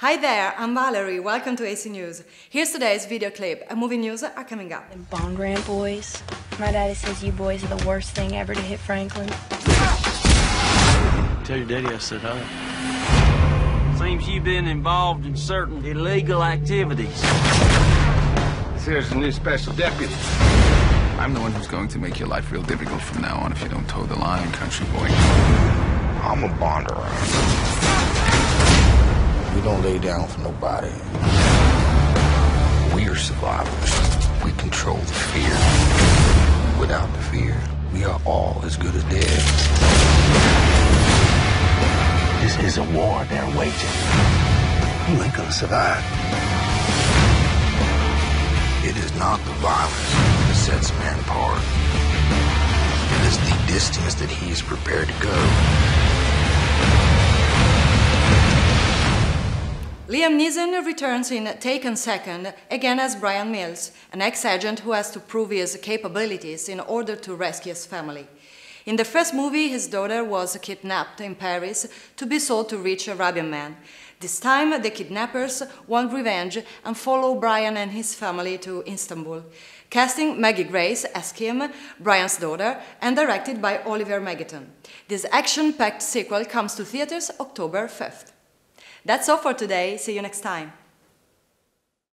Hi there, I'm Valerie. Welcome to AC News. Here's today's video clip. A movie news are coming up. Them Bondurant boys. My daddy says you boys are the worst thing ever to hit Franklin. Tell your daddy I said hi. Seems you've been involved in certain illegal activities. Here's a new special deputy. I'm the one who's going to make your life real difficult from now on if you don't toe the line, country boy. I'm a Bondurant. We don't lay down for nobody. We are survivors. We control the fear. Without the fear, we are all as good as dead. This is a war they're waging. You ain't gonna survive. It is not the violence that sets man apart. It is the distance that he is prepared to go. Liam Neeson returns in Taken Second, again as Brian Mills, an ex-agent who has to prove his capabilities in order to rescue his family. In the first movie, his daughter was kidnapped in Paris to be sold to rich Arabian men. This time, the kidnappers want revenge and follow Brian and his family to Istanbul. Casting Maggie Grace as Kim, Brian's daughter, and directed by Oliver Megaton. This action-packed sequel comes to theaters October 5th. That's all for today. See you next time.